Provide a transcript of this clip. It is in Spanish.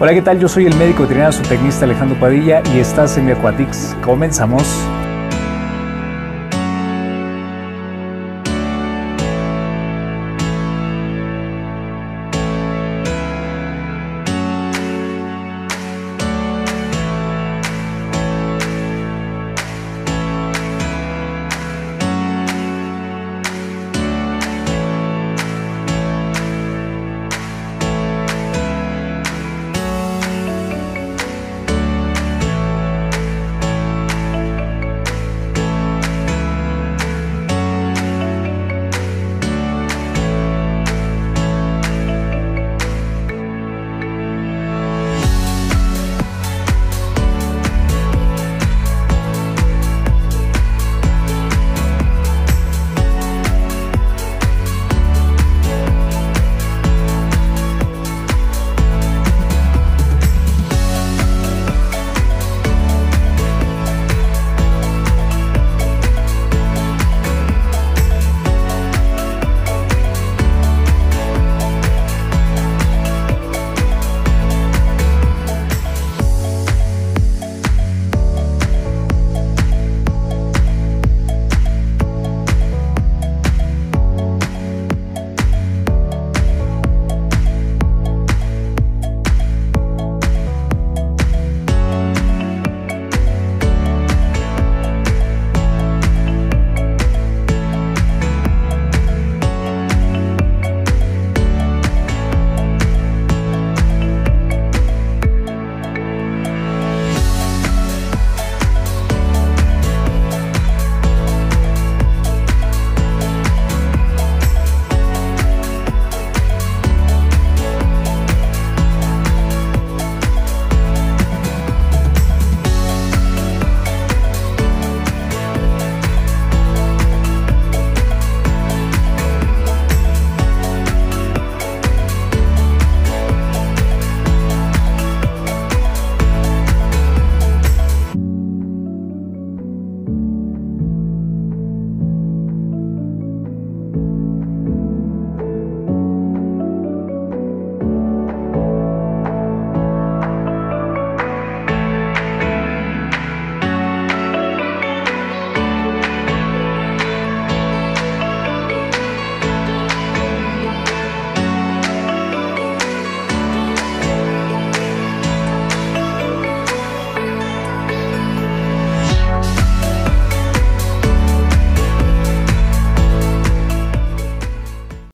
Hola, ¿qué tal? Yo soy el médico veterinario zootecnista Alejandro Padilla y estás en mi Aquatics. Comenzamos.